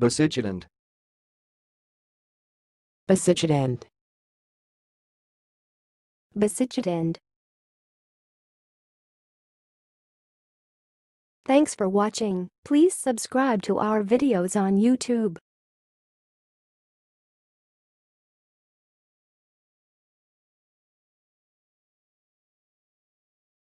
Besichtigend. Besichtigend. Besichtigend. Thanks for watching. Please subscribe to our videos on YouTube.